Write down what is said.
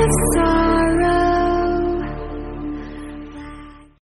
of stars.